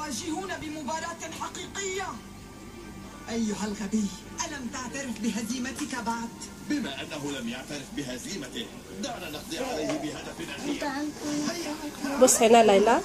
متواجهون بمباراة حقيقية؟ أيها الغبي ألم تعترف بهزيمتك بعد؟ بما أنه لم يعترف بهزيمته دعنا نقضي عليه بهدف أخير بص هنا ليلى.